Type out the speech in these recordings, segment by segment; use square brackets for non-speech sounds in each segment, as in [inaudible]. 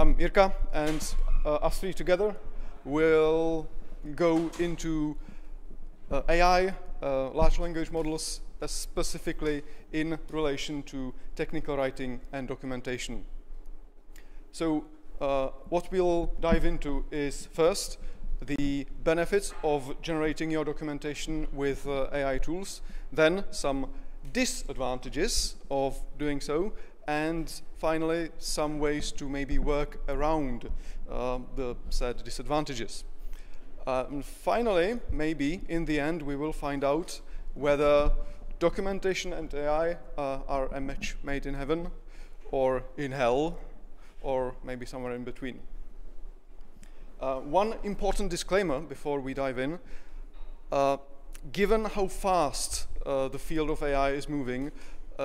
I'm Jirka, and uh, us three together will go into uh, AI, uh, large language models, uh, specifically in relation to technical writing and documentation. So uh, what we'll dive into is first the benefits of generating your documentation with uh, AI tools, then some disadvantages of doing so, and finally some ways to maybe work around uh, the said disadvantages. Uh, and finally, maybe in the end, we will find out whether documentation and AI uh, are a match made in heaven or in hell or maybe somewhere in between. Uh, one important disclaimer before we dive in. Uh, given how fast uh, the field of AI is moving,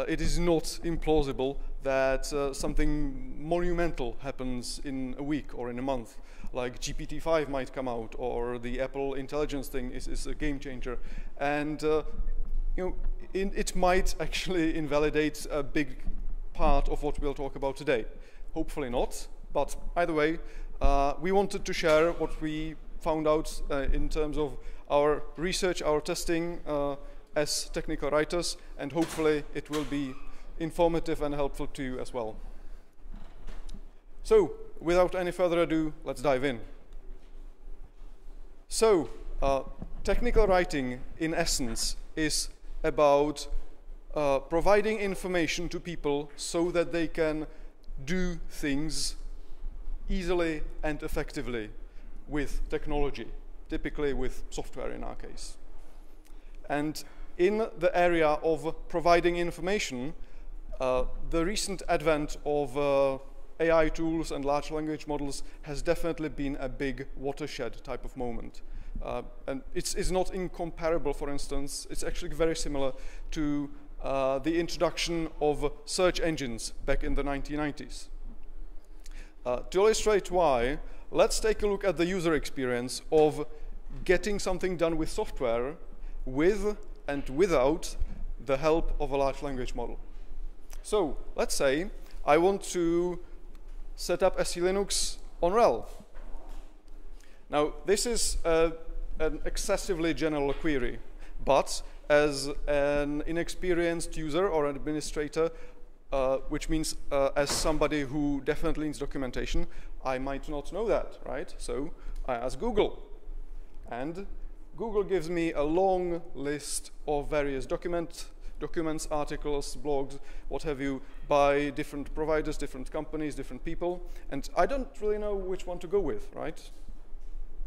it is not implausible that uh, something monumental happens in a week or in a month. Like GPT-5 might come out, or the Apple Intelligence thing is, is a game changer. And uh, you know, in, it might actually invalidate a big part of what we'll talk about today. Hopefully not, but either way, uh, we wanted to share what we found out uh, in terms of our research, our testing uh, as technical writers, and hopefully it will be informative and helpful to you as well. So, without any further ado, let's dive in. So, uh, technical writing, in essence, is about uh, providing information to people so that they can do things easily and effectively with technology, typically with software in our case. And in the area of providing information, uh, the recent advent of uh, AI tools and large language models has definitely been a big watershed type of moment. Uh, and it's, it's, not incomparable, for instance, it's actually very similar to uh, the introduction of search engines back in the 1990s. Uh, to illustrate why, let's take a look at the user experience of getting something done with software with and without the help of a large language model. So let's say I want to set up SELinux on RHEL. Now this is an excessively general query, but as an inexperienced user or an administrator, uh, which means uh, as somebody who definitely needs documentation, I might not know that, right? So I ask Google. And Google gives me a long list of various document, documents, articles, blogs, what have you, by different providers, different companies, different people. And I don't really know which one to go with, right?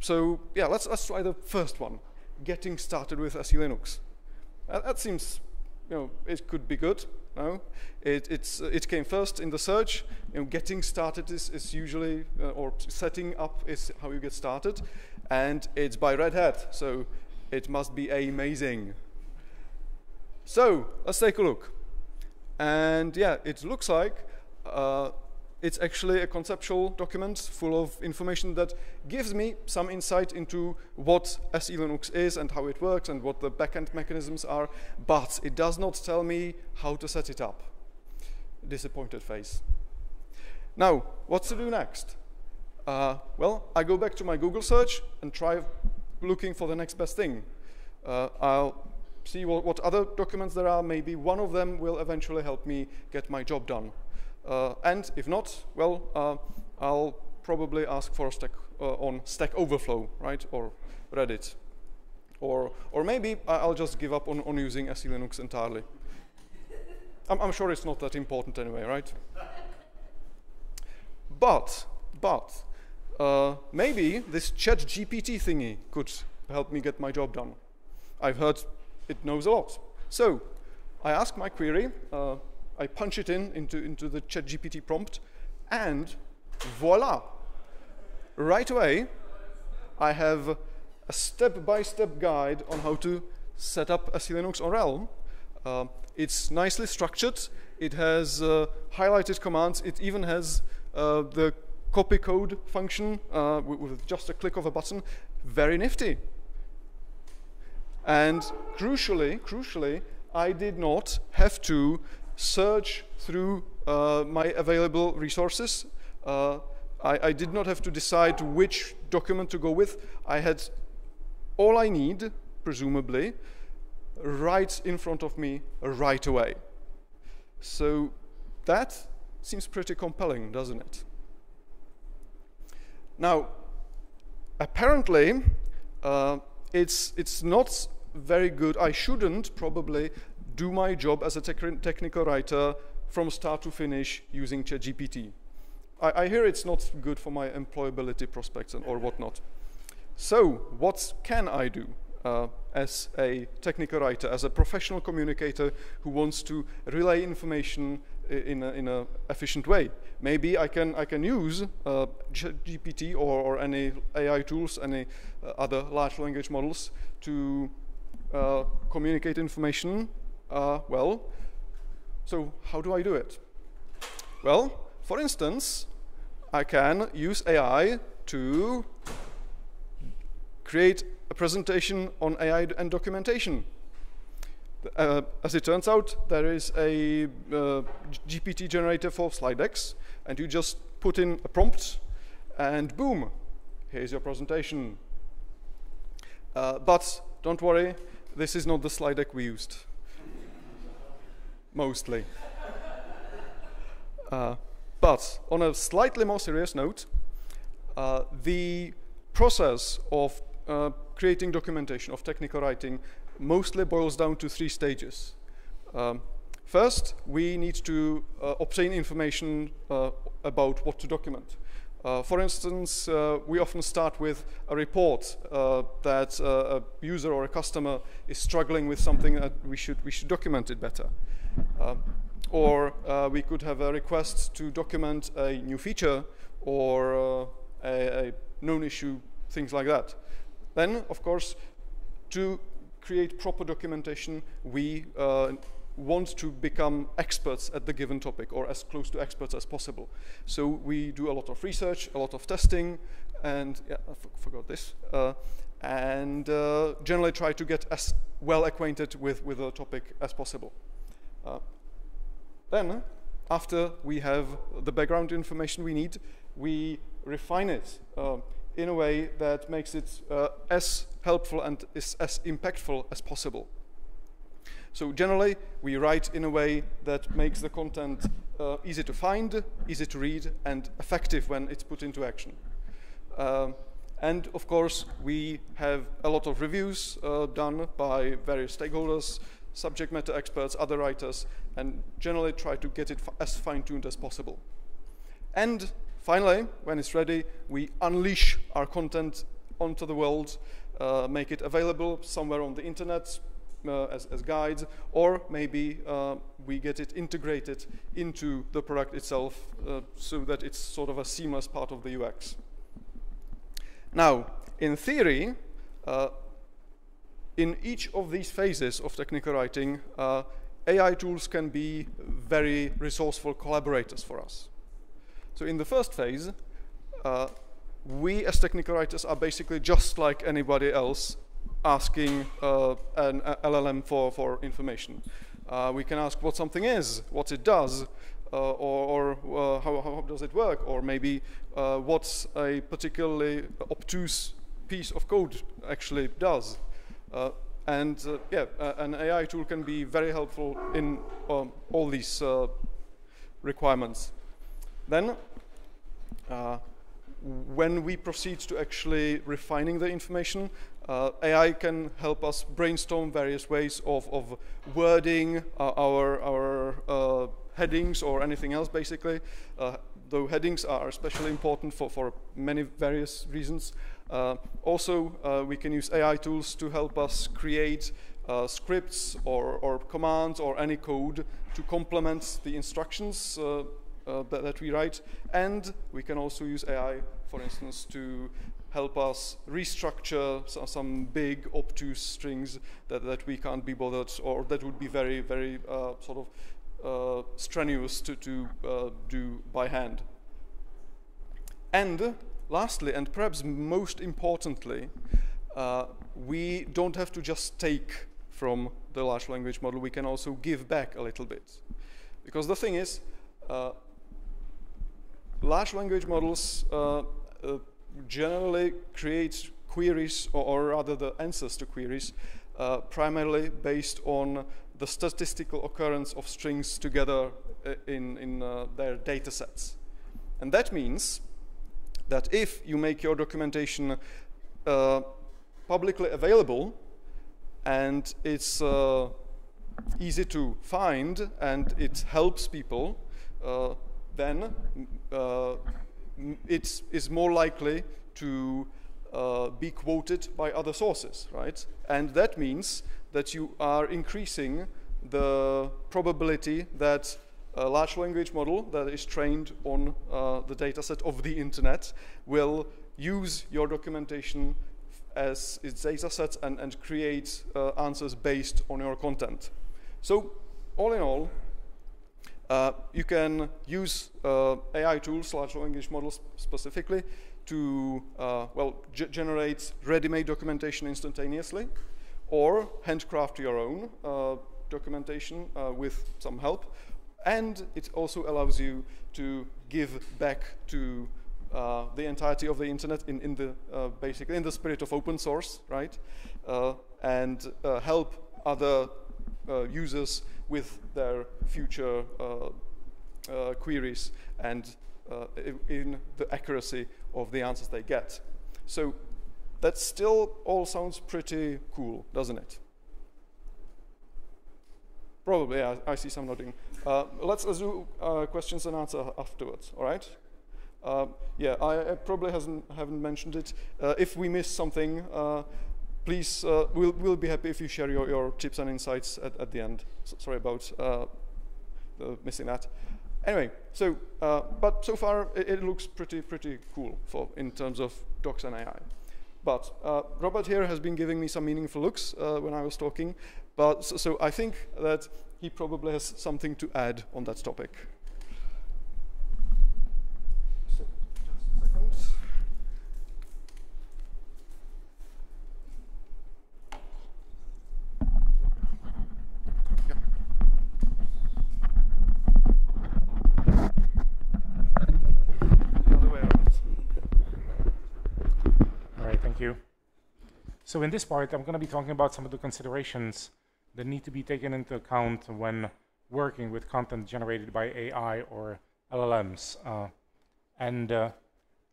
So yeah, let's, let's try the first one, getting started with SELinux. Uh, that seems, you know, it could be good. No, it, it's, it came first in the search. You know, getting started is, is usually, uh, or setting up is how you get started. And it's by Red Hat, so it must be amazing. So let's take a look. And yeah, it looks like uh, it's actually a conceptual document full of information that gives me some insight into what SELinux is and how it works and what the backend mechanisms are, but it does not tell me how to set it up. Disappointed face. Now, what to do next? Uh, well, I go back to my Google search and try looking for the next best thing. Uh, I'll see what, what other documents there are. Maybe one of them will eventually help me get my job done. Uh, and if not, well, uh, I'll probably ask for a stack uh, on Stack Overflow, right, or Reddit. Or, or maybe I'll just give up on, on using SELinux entirely. I'm, I'm sure it's not that important anyway, right? [laughs] But, but, uh, maybe this ChatGPT thingy could help me get my job done. I've heard it knows a lot. So I ask my query, uh, I punch it in into, into the ChatGPT prompt, and voila! Right away, I have a step-by-step -step guide on how to set up SELinux on RHEL. Uh, it's nicely structured. It has uh, highlighted commands. It even has uh, the copy code function uh, with, just a click of a button. Very nifty. And crucially, crucially, I did not have to search through uh, my available resources uh, I, I did not have to decide which document to go with. I had all I need, presumably, right in front of me right away. So that seems pretty compelling, doesn't it? Now, apparently, uh, it's, it's not very good. I shouldn't probably do my job as a tec technical writer from start to finish using ChatGPT. I, I hear it's not good for my employability prospects and, or whatnot. So, what can I do uh, as a technical writer, as a professional communicator who wants to relay information in an in a efficient way? Maybe I can, I can use uh, GPT or, or, any AI tools, any uh, other large language models to uh, communicate information uh, well. So, how do I do it? Well, for instance, I can use AI to create a presentation on AI and documentation. Uh, as it turns out, there is a uh, GPT generator for slide decks, and you just put in a prompt, and boom, here's your presentation. Uh, but don't worry, this is not the slide deck we used. Mostly. Uh, but on a slightly more serious note, uh, the process of uh, creating documentation, of technical writing, mostly boils down to three stages. Um, first, we need to uh, obtain information uh, about what to document. Uh, for instance, uh, we often start with a report uh, that uh, a user or a customer is struggling with something that we should, we should document it better. Um, or we could have a request to document a new feature or a, a known issue, things like that. Then, of course, to create proper documentation, we uh, want to become experts at the given topic or as close to experts as possible. So we do a lot of research, a lot of testing, and yeah, I forgot this, uh, and uh, generally try to get as well acquainted with, with the topic as possible. Uh, then, after we have the background information we need, we refine it. In a way that makes it uh, as helpful and is as impactful as possible. So generally, we write in a way that makes the content uh, easy to find, easy to read, and effective when it's put into action. Uh, and of course, we have a lot of reviews uh, done by various stakeholders, subject matter experts, other writers, and generally try to get it as fine-tuned as possible. And Finally, when it's ready, we unleash our content onto the world, uh, make it available somewhere on the internet uh, as, as, guides, or maybe uh, we get it integrated into the product itself uh, so that it's sort of a seamless part of the UX. Now, in theory, uh, in each of these phases of technical writing, uh, AI tools can be very resourceful collaborators for us. So in the first phase, uh, we as technical writers are basically just like anybody else asking uh, an LLM for, for information. Uh, we can ask what something is, what it does, uh, or, or uh, how, how, does it work, or maybe uh, what a particularly obtuse piece of code actually does. and yeah, an AI tool can be very helpful in um, all these requirements. Then, uh, when we proceed to actually refining the information, uh, AI can help us brainstorm various ways of, of wording uh, our, our uh, headings or anything else, basically. Uh, though headings are especially important for, for many various reasons. Uh, also, we can use AI tools to help us create scripts or, or commands or any code to complement the instructions uh, that, that, we write. And we can also use AI, for instance, to help us restructure some, some big obtuse strings that, that we can't be bothered or that would be very, very uh, sort of uh, strenuous to, to uh, do by hand. And lastly, and perhaps most importantly, uh, we don't have to just take from the large language model, we can also give back a little bit. Because the thing is, uh, large language models uh, uh, generally create queries, or, or, rather the answers to queries, uh, primarily based on the statistical occurrence of strings together uh, in, in uh, their data sets. And that means that if you make your documentation uh, publicly available and it's easy to find and it helps people, then uh, it is more likely to uh, be quoted by other sources, right? And that means that you are increasing the probability that a large language model that is trained on uh, the dataset of the internet will use your documentation as its dataset and, and create uh, answers based on your content. So all in all, uh, you can use uh, AI tools, large language models specifically, to uh, well generate ready-made documentation instantaneously, or handcraft your own uh, documentation uh, with some help, and it also allows you to give back to the entirety of the internet in, in the basically in the spirit of open source, right? And help other users with their future uh, queries and in the accuracy of the answers they get. So that still all sounds pretty cool, doesn't it? Probably, I, I see some nodding. Uh, let's, do uh, questions and answer afterwards, all right? Uh, yeah, I, I, probably hasn't, haven't mentioned it. Uh, if we miss something, uh, please, uh, we'll, we'll be happy if you share your, your tips and insights at, at the end. So, sorry about missing that. Anyway, so, but so far it, it, looks pretty, pretty cool for, in terms of docs and AI. But uh, Robert here has been giving me some meaningful looks uh, when I was talking. But so, so, I think that he probably has something to add on that topic. So in this part, I'm going to be talking about some of the considerations that need to be taken into account when working with content generated by AI or LLMs. Uh, and uh,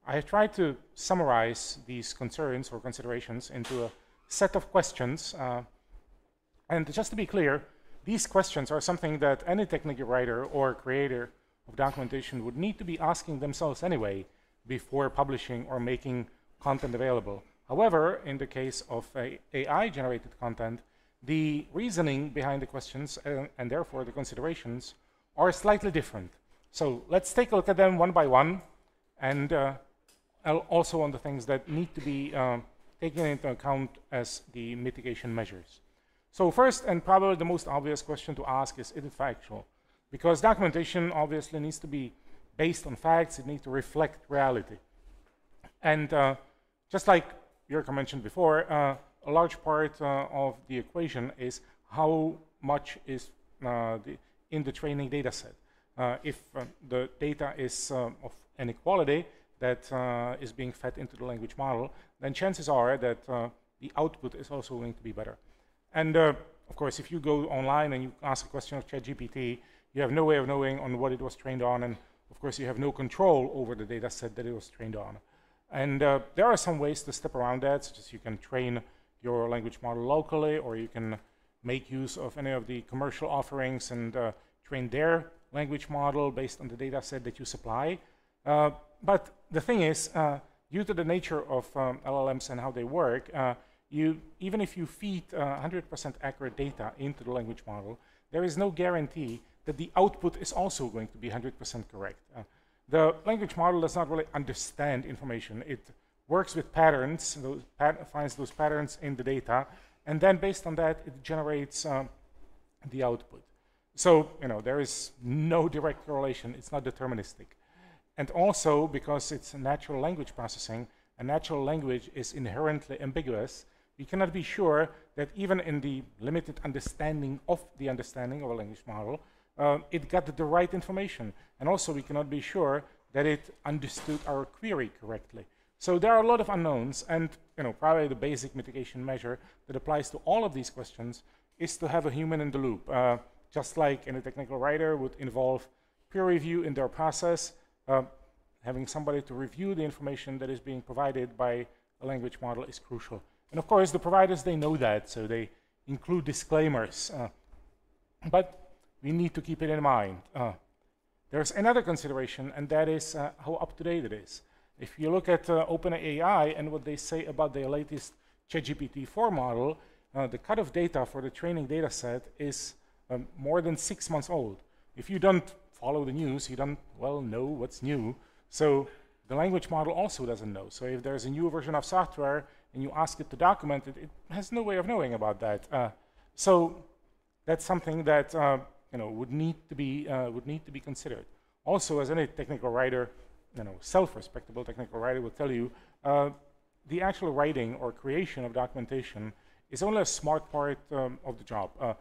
I have tried to summarize these concerns or considerations into a set of questions. Uh, and just to be clear, these questions are something that any technical writer or creator of documentation would need to be asking themselves anyway before publishing or making content available. However, in the case of AI-generated content, the reasoning behind the questions uh, and therefore the considerations are slightly different. So let's take a look at them one by one and uh, also on the things that need to be uh, taken into account as the mitigation measures. So first, and probably the most obvious question to ask is, is it factual? Because documentation obviously needs to be based on facts, it needs to reflect reality. And uh, just like Jirka mentioned before, uh, a large part uh, of the equation is how much is uh, the, in the training data set. Uh, if uh, the data is um, of any quality that is being fed into the language model, then chances are that the output is also going to be better. And of course, if you go online and you ask a question of ChatGPT, you have no way of knowing on what it was trained on, and of course, you have no control over the data set that it was trained on. And uh, there are some ways to step around that, such as you can train your language model locally, or you can make use of any of the commercial offerings and uh, train their language model based on the data set that you supply. Uh, but the thing is, uh, due to the nature of um, LLMs and how they work, uh, you, even if you feed 100% uh, accurate data into the language model, there is no guarantee that the output is also going to be 100% correct. The language model does not really understand information. It works with patterns, those pat finds those patterns in the data, and then based on that, it generates um, the output. So, you know, there is no direct correlation. It's not deterministic. And also, because it's natural language processing, and natural language is inherently ambiguous, we cannot be sure that even in the limited understanding of the understanding of a language model, uh, it got the right information. And also, we cannot be sure that it understood our query correctly. So there are a lot of unknowns, and you know, probably the basic mitigation measure that applies to all of these questions is to have a human in the loop. Uh, just like any technical writer would involve peer review in their process, uh, having somebody to review the information that is being provided by a language model is crucial. And of course, the providers, they know that, so they include disclaimers. Uh, but we need to keep it in mind. Uh, there's another consideration, and that is uh, how up-to-date it is. If you look at uh, OpenAI and what they say about their latest ChatGPT 4 model, uh, the cut of data for the training data set is um, more than six months old. If you don't follow the news, you don't, well, know what's new. So the language model also doesn't know. So if there's a new version of software and you ask it to document it, it has no way of knowing about that. Uh, so that's something that uh, you know would need to be uh, would need to be considered. Also, as any technical writer, you know, self-respectable technical writer will tell you, uh, the actual writing or creation of documentation is only a smart part um, of the job. Uh,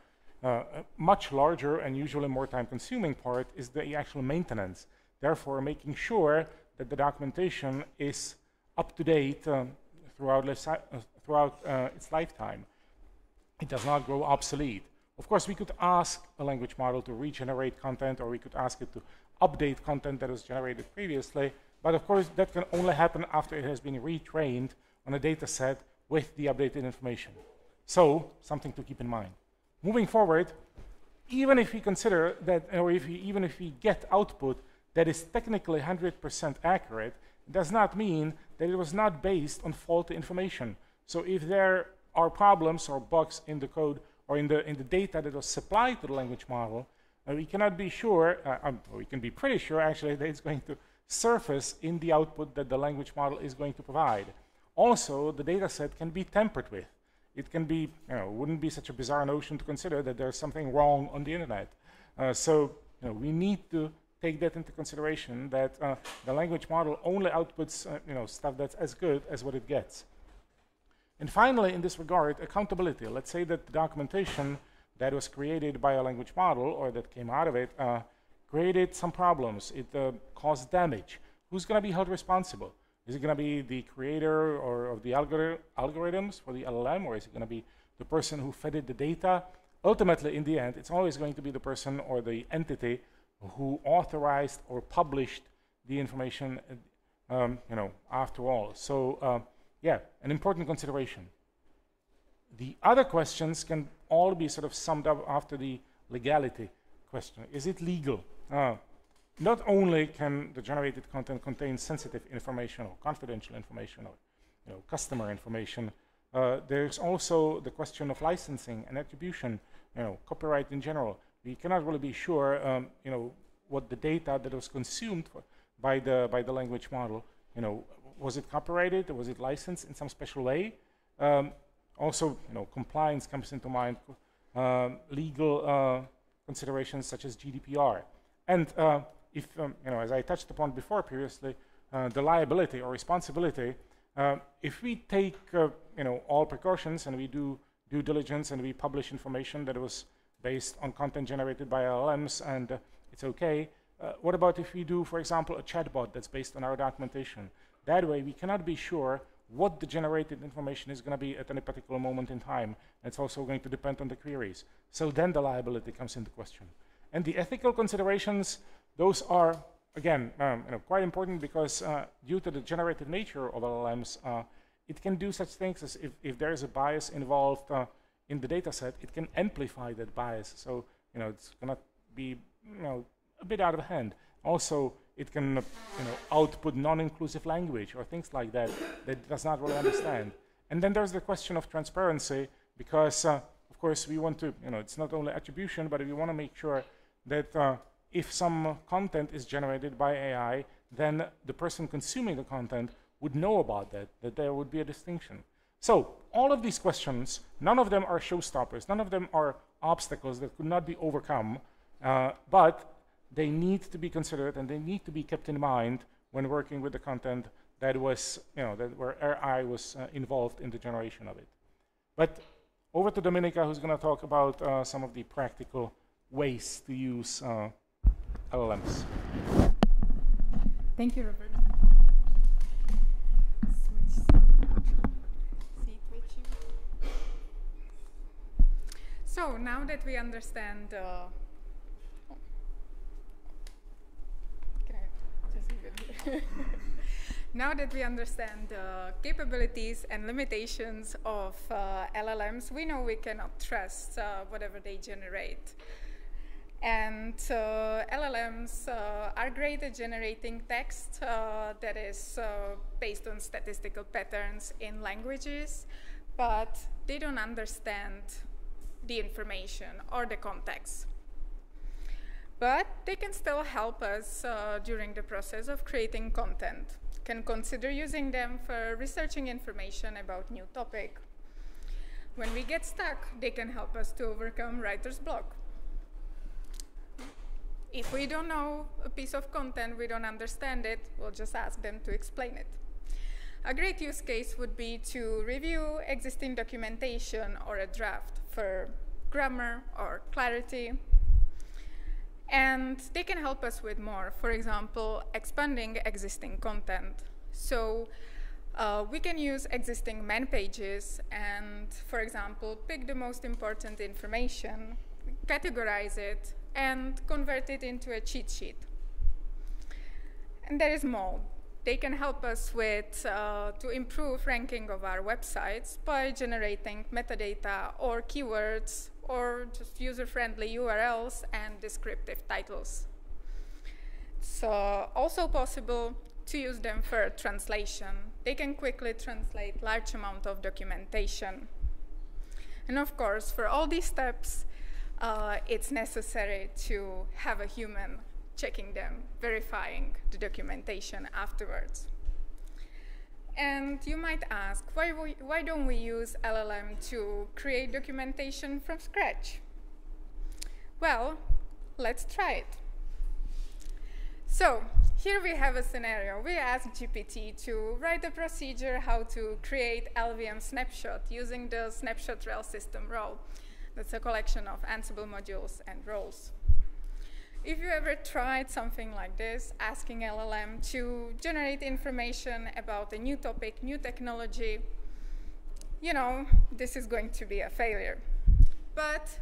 uh, a much larger and usually more time-consuming part is the actual maintenance. Therefore, making sure that the documentation is up to date um, throughout, uh, throughout uh, its lifetime. It does not grow obsolete. Of course, we could ask a language model to regenerate content, or we could ask it to update content that was generated previously. But of course, that can only happen after it has been retrained on a data set with the updated information. So, something to keep in mind. Moving forward, even if we consider that, or if we, even if we get output that is technically 100% accurate, it does not mean that it was not based on faulty information. So if there are problems or bugs in the code or in the, in the data that was supplied to the language model, uh, we cannot be sure, uh, um, we can be pretty sure actually [laughs] that it's going to surface in the output that the language model is going to provide. Also, the data set can be tampered with. It can be, you know, wouldn't be such a bizarre notion to consider that there's something wrong on the internet. Uh, so, you know, we need to take that into consideration that uh, the language model only outputs, uh, you know, stuff that's as good as what it gets. And finally, in this regard, accountability. Let's say that the documentation that was created by a language model or that came out of it uh, created some problems. It uh, caused damage. Who's going to be held responsible? Is it going to be the creator or of the algori algorithms for the LLM, or is it going to be the person who fed it the data? Ultimately, in the end, it's always going to be the person or the entity who authorized or published the information, um, you know, after all. So, uh, yeah, an important consideration. The other questions can all be sort of summed up after the legality question. Is it legal? Uh, not only can the generated content contain sensitive information or confidential information or you know, customer information, uh, there's also the question of licensing and attribution, you know, copyright in general. We cannot really be sure, um, you know, what the data that was consumed by the by the language model, you know, was it copyrighted? Was it licensed in some special way? Um, also, you know, compliance comes into mind, um, legal uh, considerations such as GDPR. And uh, if, um, you know, as I touched upon before previously, uh, the liability or responsibility, uh, if we take, uh, you know, all precautions and we do due diligence and we publish information that was based on content generated by LLMs and uh, it's okay, what about if we do, for example, a chatbot that's based on our documentation? That way, we cannot be sure what the generated information is going to be at any particular moment in time. It's also going to depend on the queries. So then the liability comes into question. And the ethical considerations, those are, again, um, you know, quite important because uh, due to the generated nature of LLMs, uh, it can do such things as if, if there is a bias involved uh, in the data set, it can amplify that bias. So, you know, it's going to be, you know, a bit out of hand. Also, it can you know, output non-inclusive language or things like that that does not really understand. And then there's the question of transparency because, uh, of course, we want to, you know, it's not only attribution, but we want to make sure that uh, if some content is generated by AI, then the person consuming the content would know about that, that there would be a distinction. So all of these questions, none of them are showstoppers, none of them are obstacles that could not be overcome, uh, but they need to be considered and they need to be kept in mind when working with the content that was, you know, that where AI was uh, involved in the generation of it. But over to Dominika, who's going to talk about uh, some of the practical ways to use uh, LLMs. Thank you, Robert. So now that we understand uh, [laughs] now that we understand the capabilities and limitations of uh, LLMs, we know we cannot trust uh, whatever they generate. And uh, LLMs uh, are great at generating text uh, that is uh, based on statistical patterns in languages, but they don't understand the information or the context. But they can still help us uh, during the process of creating content. Can consider using them for researching information about new topic. When we get stuck, they can help us to overcome writer's block. If we don't know a piece of content, we don't understand it, we'll just ask them to explain it. A great use case would be to review existing documentation or a draft for grammar or clarity. And they can help us with more, for example, expanding existing content. So uh, we can use existing man pages and, for example, pick the most important information, categorize it, and convert it into a cheat sheet. And there is more. They can help us with uh, to improve ranking of our websites by generating metadata or keywords or just user-friendly URLs and descriptive titles. So also possible to use them for translation. They can quickly translate large amount of documentation. And of course, for all these steps, uh, it's necessary to have a human checking them, verifying the documentation afterwards. And you might ask, why, we, why don't we use LLM to create documentation from scratch? Well, let's try it. So here we have a scenario. We ask GPT to write a procedure how to create LVM snapshot using the snapshot RHEL system role. That's a collection of Ansible modules and roles. If you ever tried something like this, asking LLM to generate information about a new topic, new technology, you know, this is going to be a failure. But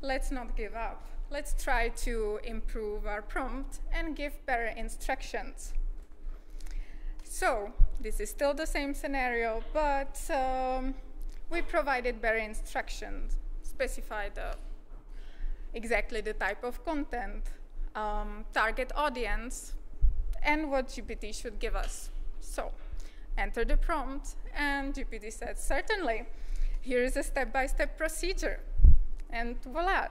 let's not give up. Let's try to improve our prompt and give better instructions. So this is still the same scenario, but um, we provided better instructions, specify the exactly the type of content, um, target audience, and what GPT should give us. So enter the prompt, and GPT said, certainly, here is a step-by-step -step procedure. And voila,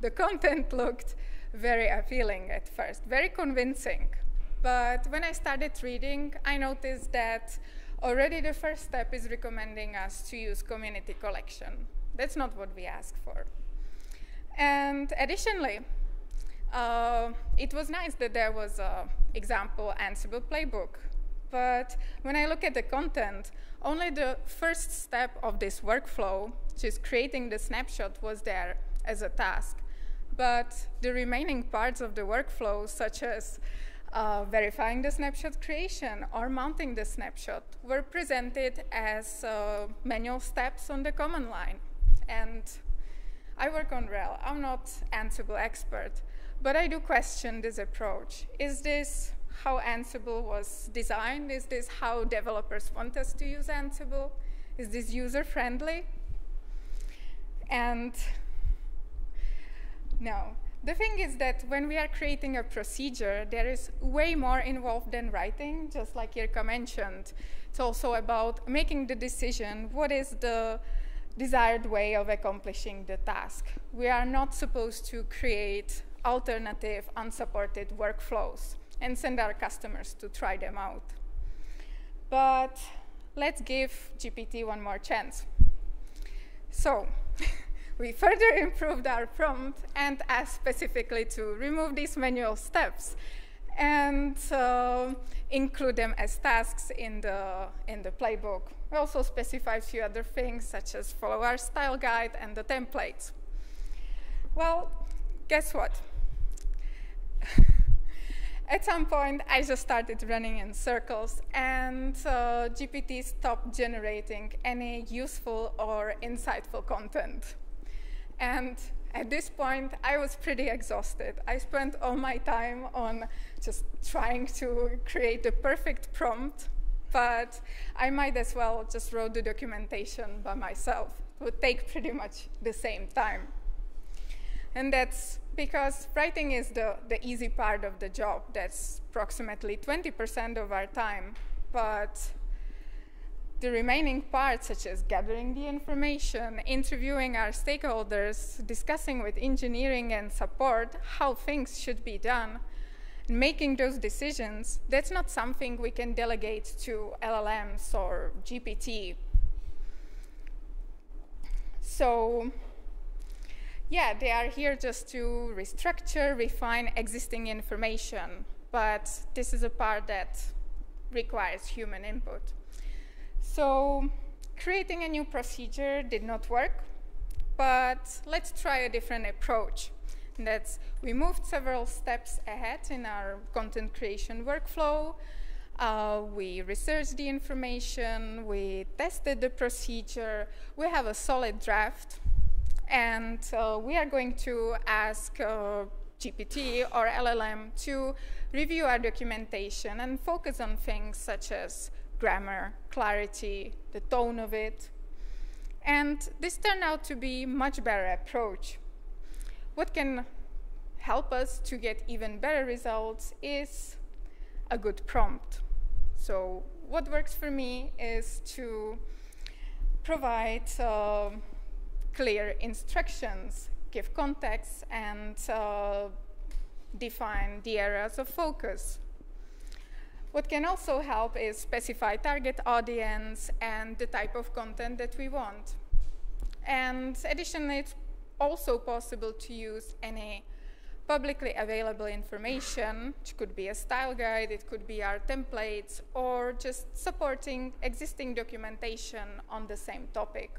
the content [laughs] looked very appealing at first, very convincing. But when I started reading, I noticed that already the first step is recommending us to use community collection. That's not what we ask for. And additionally, uh, it was nice that there was an example Ansible playbook. But when I look at the content, only the first step of this workflow, which is creating the snapshot, was there as a task. But the remaining parts of the workflow, such as uh, verifying the snapshot creation or mounting the snapshot, were presented as uh, manual steps on the command line. And I work on RHEL. I'm not Ansible expert, but I do question this approach. Is this how Ansible was designed? Is this how developers want us to use Ansible? Is this user-friendly? And no. The thing is that when we are creating a procedure, there is way more involved than writing, just like Jirka mentioned. It's also about making the decision, what is the desired way of accomplishing the task. We are not supposed to create alternative unsupported workflows and send our customers to try them out. But let's give GPT one more chance. So [laughs] we further improved our prompt and asked specifically to remove these manual steps and uh, include them as tasks in the, in the playbook. We also specify a few other things, such as follow our style guide and the templates. Well, guess what? [laughs] at some point, I just started running in circles, and uh, GPT stopped generating any useful or insightful content. And at this point, I was pretty exhausted. I spent all my time on just trying to create the perfect prompt, but I might as well just wrote the documentation by myself. It would take pretty much the same time. And that's because writing is the, the easy part of the job. That's approximately 20% of our time. But the remaining parts, such as gathering the information, interviewing our stakeholders, discussing with engineering and support how things should be done, making those decisions, that's not something we can delegate to LLMs or GPT. So yeah, they are here just to restructure, refine existing information, but this is a part that requires human input. So creating a new procedure did not work, but let's try a different approach. That's we moved several steps ahead in our content creation workflow. Uh, we researched the information, we tested the procedure, we have a solid draft and uh, we are going to ask uh, GPT or LLM to review our documentation and focus on things such as grammar, clarity, the tone of it. And this turned out to be much better approach. What can help us to get even better results is a good prompt. So what works for me is to provide uh, clear instructions, give context, and uh, define the areas of focus. What can also help is specify target audience and the type of content that we want. And additionally, it's also possible to use any publicly available information, which could be a style guide, it could be our templates, or just supporting existing documentation on the same topic.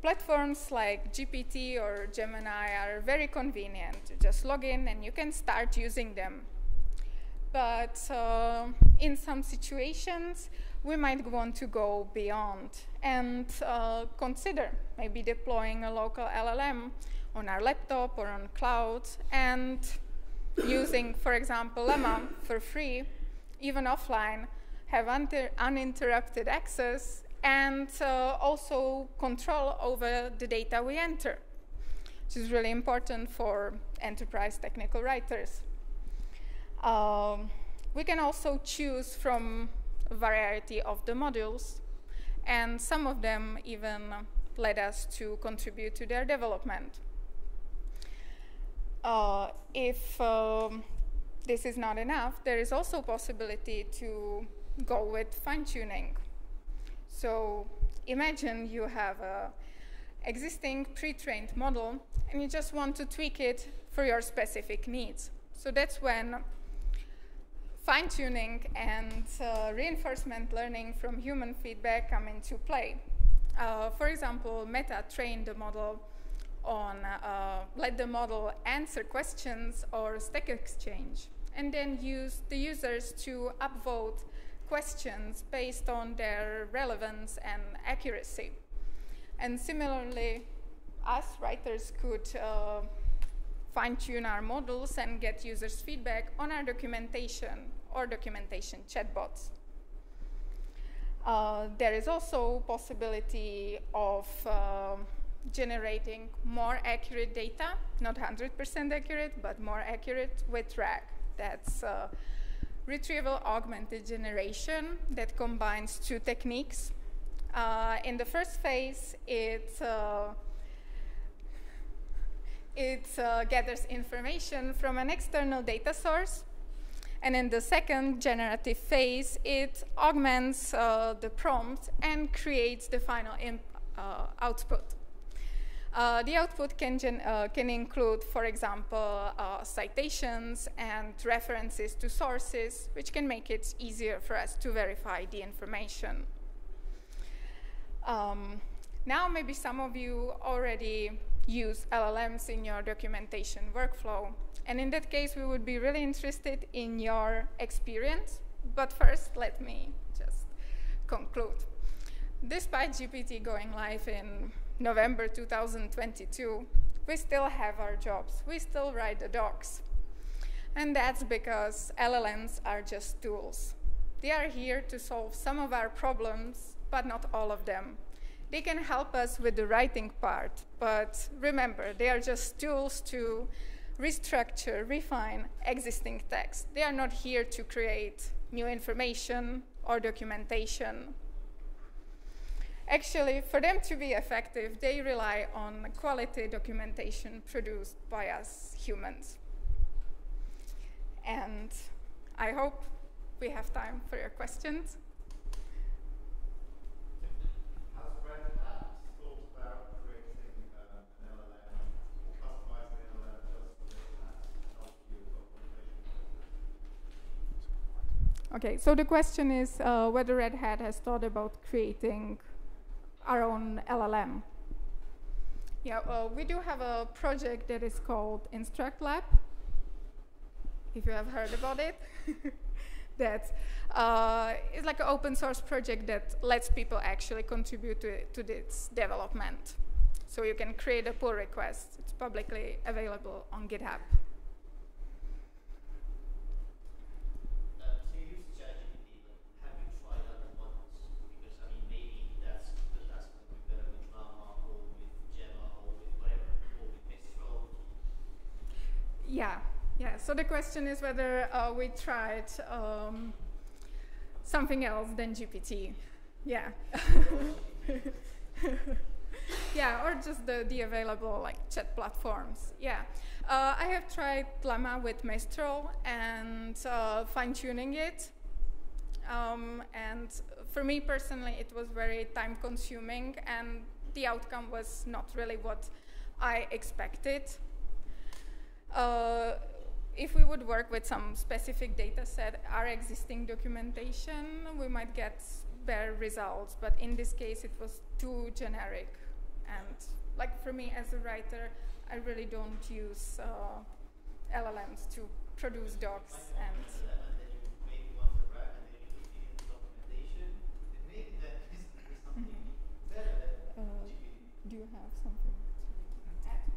Platforms like GPT or Gemini are very convenient. You just log in and you can start using them. But uh, in some situations, we might want to go beyond and uh, consider maybe deploying a local LLM on our laptop or on cloud and using, for example, Llama for free, even offline, have uninterrupted access and uh, also control over the data we enter, which is really important for enterprise technical writers. Um, we can also choose from variety of the modules, and some of them even led us to contribute to their development. Uh, if um, this is not enough, there is also possibility to go with fine-tuning. So imagine you have a existing pre-trained model and you just want to tweak it for your specific needs. So that's when fine-tuning and uh, reinforcement learning from human feedback come into play. Uh, for example, Meta trained the model on uh, let the model answer questions or Stack Exchange, and then use the users to upvote questions based on their relevance and accuracy. And similarly, us writers could uh, fine-tune our models and get users' feedback on our documentation or documentation chatbots. Uh, there is also possibility of uh, generating more accurate data, not 100% accurate, but more accurate with RAG. That's uh, retrieval augmented generation that combines two techniques. Uh, in the first phase, it, uh, it uh, gathers information from an external data source. And in the second generative phase, it augments uh, the prompt and creates the final uh, output. Uh, the output can, uh, can, include, for example, uh, citations and references to sources, which can make it easier for us to verify the information. Um, now, maybe some of you already use LLMs in your documentation workflow. And in that case, we would be really interested in your experience. But first, let me just conclude. Despite GPT going live in November 2022, we still have our jobs. We still write the docs. And that's because LLMs are just tools. They are here to solve some of our problems, but not all of them. They can help us with the writing part, but remember, they are just tools to restructure, refine existing text. They are not here to create new information or documentation. Actually, for them to be effective, they rely on quality documentation produced by us humans. And I hope we have time for your questions. Okay, so the question is uh, whether Red Hat has thought about creating our own LLM. Yeah, well, we do have a project that is called InstructLab. If you have heard about it, [laughs] that uh, is like an open source project that lets people actually contribute to, to development. So you can create a pull request. It's publicly available on GitHub. So the question is whether uh, we tried um, something else than GPT. Yeah. [laughs] yeah, or just the, the available like chat platforms. Yeah. Uh, I have tried Llama with Mistral and uh, fine tuning it. Um, and for me personally, it was very time consuming and the outcome was not really what I expected. Uh, if we would work with some specific data set, our existing documentation, we might get better results. But in this case, it was too generic. And like for me as a writer, I really don't use uh, LLMs to produce docs and mm-hmm. uh, do you have something to add?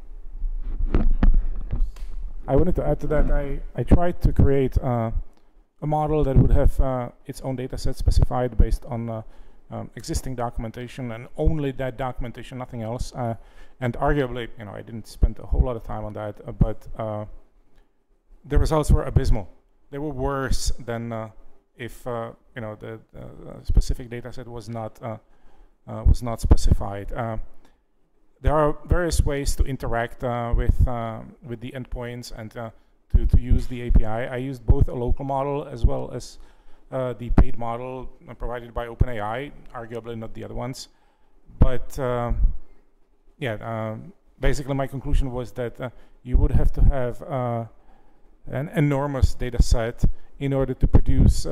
I wanted to add to that. I, I tried to create uh, a model that would have uh, its own data set specified based on uh, um, existing documentation and only that documentation, nothing else. Uh, and arguably, you know, I didn't spend a whole lot of time on that, uh, but uh, the results were abysmal. They were worse than if you know the specific data set was not was not specified there are various ways to interact uh, with uh, with the endpoints and uh, to, to use the API. I used both a local model as well as uh, the paid model provided by OpenAI, arguably not the other ones. But uh, yeah, basically my conclusion was that uh, you would have to have an enormous data set in order to produce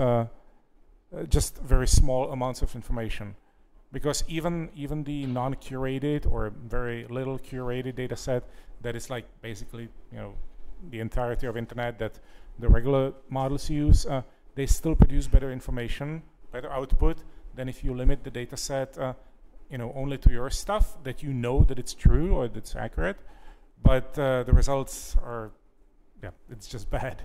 just very small amounts of information because even even the non-curated or very little curated data set that is like basically you know the entirety of internet that the regular models use uh, they still produce better information better output than if you limit the data set uh, you know only to your stuff that you know that it's true or that's accurate. But uh, the results are yeah it's just [laughs] bad